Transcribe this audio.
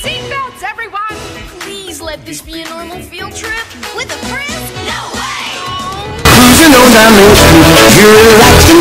Seatbelts, everyone! Please let this be a normal field trip. With a friend? No way! Cruising on down Main Street, you're relaxing,